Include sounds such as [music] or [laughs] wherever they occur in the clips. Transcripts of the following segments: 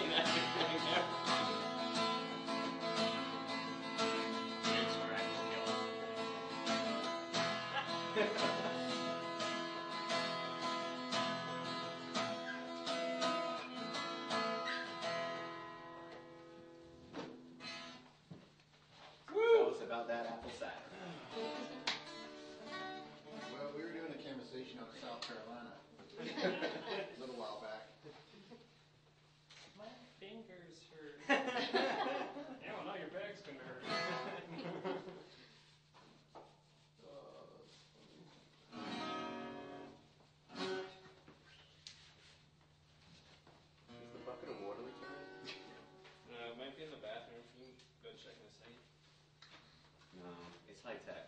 [laughs] and high tech,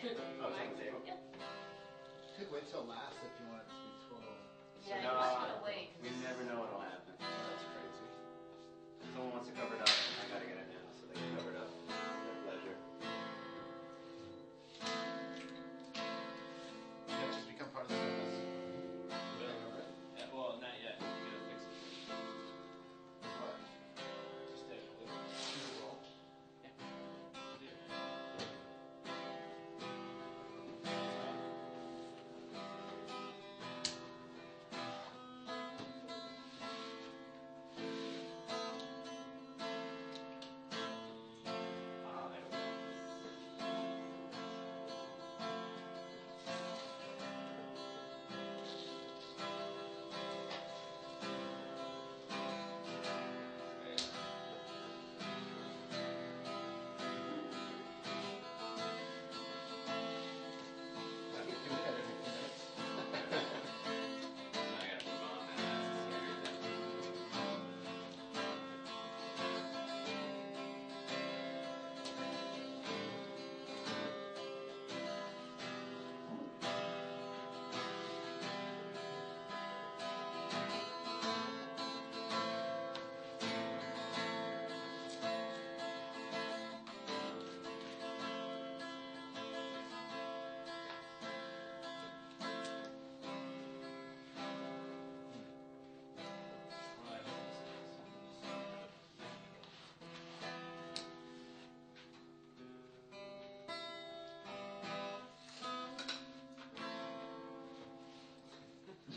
Could, Could wait till last if you want it to be twelve. Yeah, you just wanna wait. We never know what'll happen. That's crazy. Someone wants to cover it up, I gotta get it.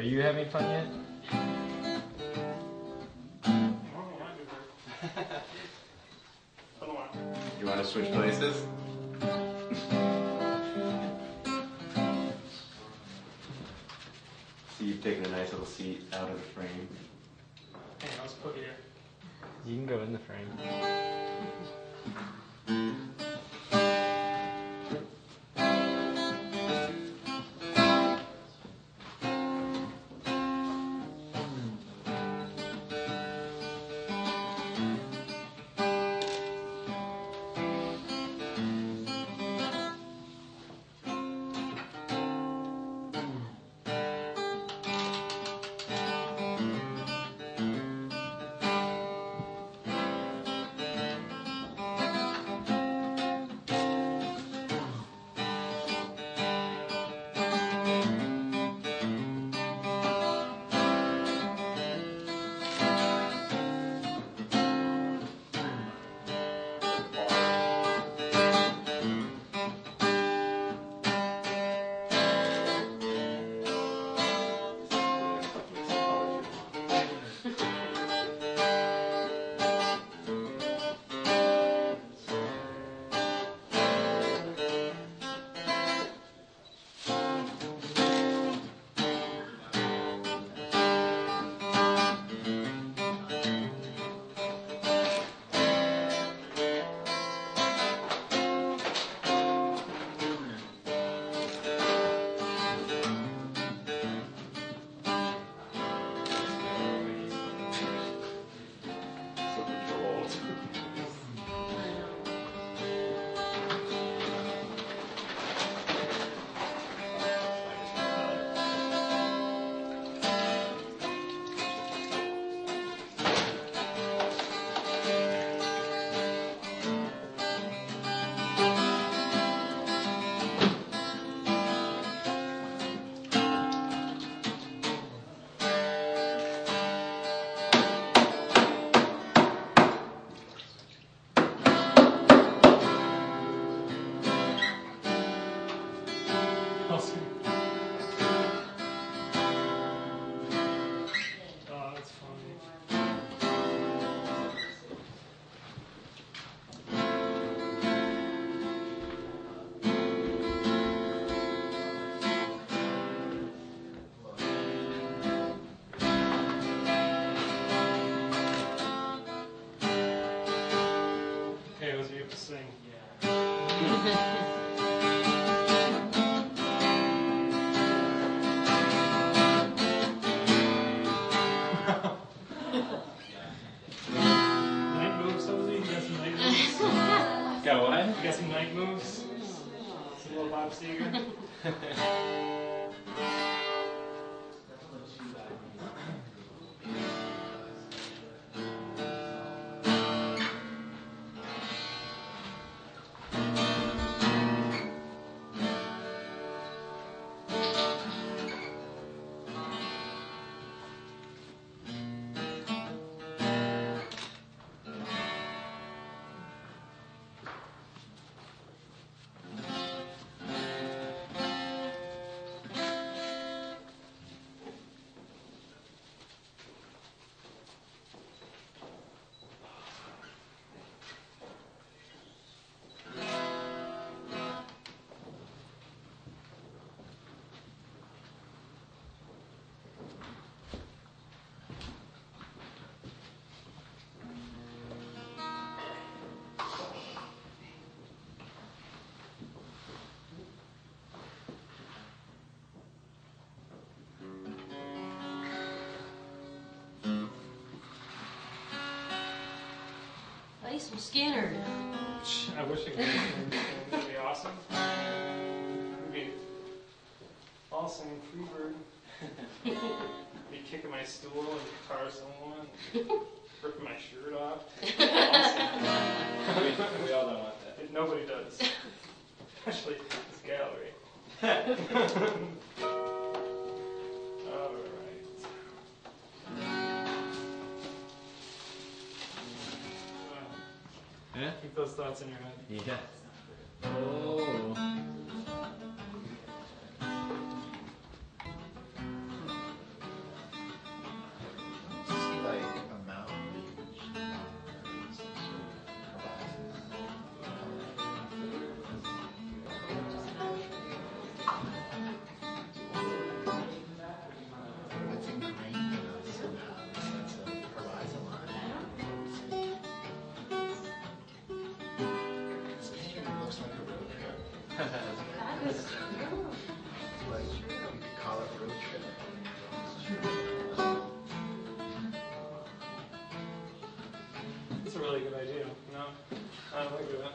Are you having fun yet? Normal, I do that. Been a while. You want to switch places? See, you've taken a nice little seat out of the frame. Hey, let's put here. You can go in the frame. Some little Bob Seger. Play Skynyrd. I wish it could. That'd be awesome. It'd be awesome. Freebird. be kicking my stool and guitar someone. Ripping my shirt off. awesome. We, we all don't want that. Nobody does. Especially this gallery. [laughs] Those thoughts in your head. Yeah. That is a really good idea. No, I I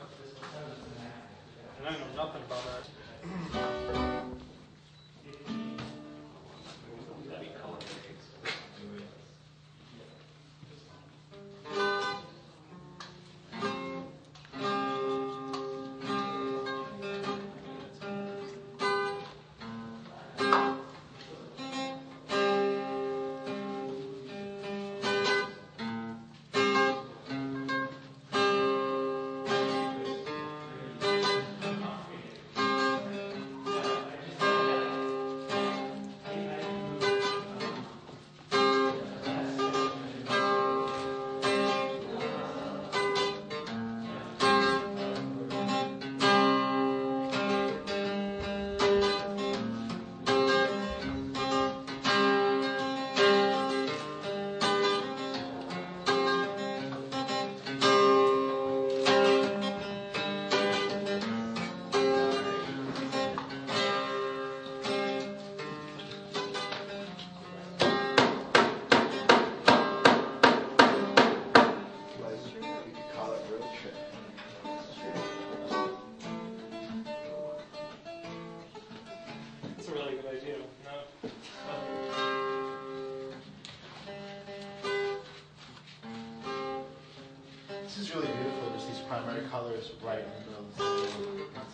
really beautiful, just these primary colors right in the middle of the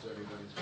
everybody's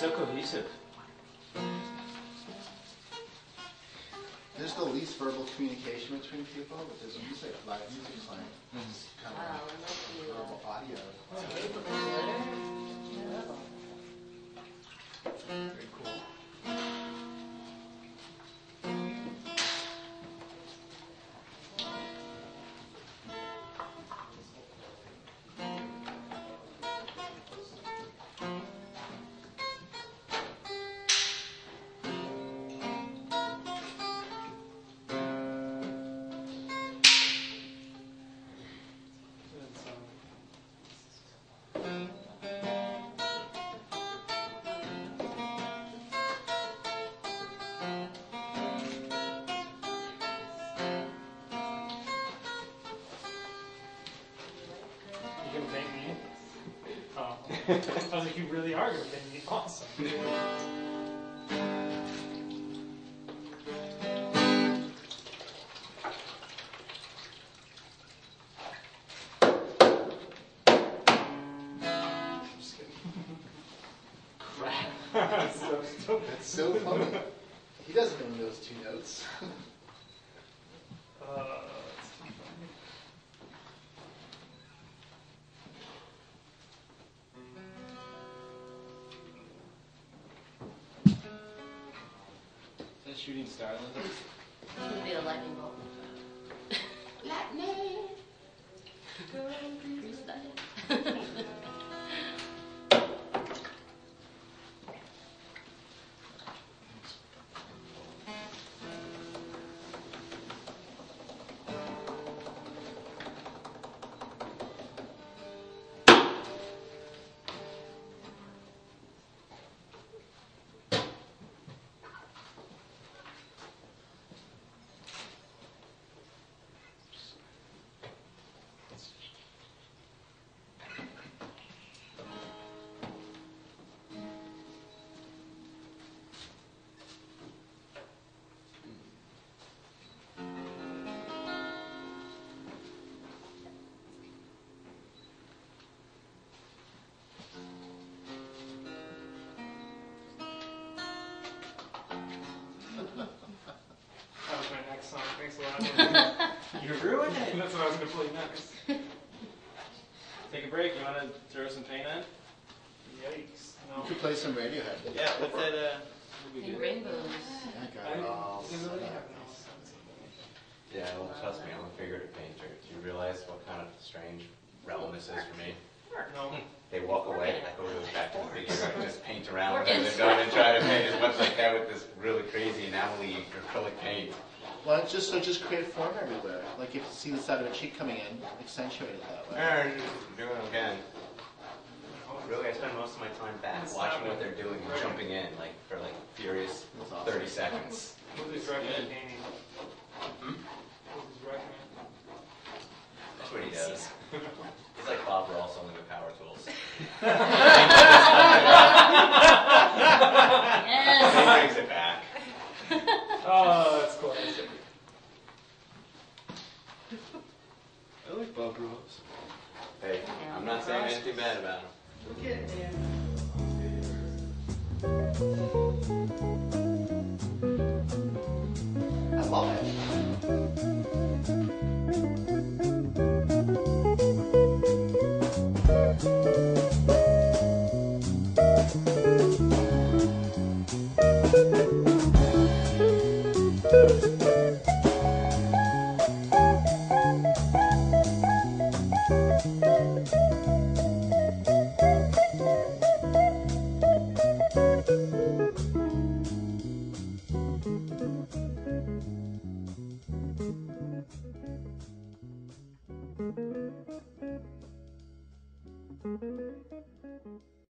So cohesive. There's the least verbal communication between people, but there's music, live music playing. Mm-hmm. It's kind Wow, of oh, I was like, you really are gonna paint me? Awesome. Just kidding. [laughs] Crap. [laughs] so stupid. That's so funny. He doesn't know those two notes. [laughs] that lot. You ruined it. [laughs] That's what I was gonna play next. Take a break. You want to throw some paint on? Yikes. You No. could play some Radiohead. Yeah. What's that? Uh, movie In Rainbows. I got it all they really have no sense of it. Yeah, well, trust me, I'm a figurative painter. Do you realize what kind of strange realm this is for me? No. They walk away, I go to the back to the figure, I just paint around We're with it, and inside. and try to paint as much like that with this really crazy enamel acrylic paint. Why don't just so just create form everywhere? Like if you see the side of a cheek coming in, accentuate it that way. Do it again. Oh, really, I spend most of my time back watching what they're doing and jumping in, like for like furious awesome. 30 seconds. Who's recommend painting? Hmm? That's what he does. He's like Bob Ross only with power tools. [laughs] [laughs] yes.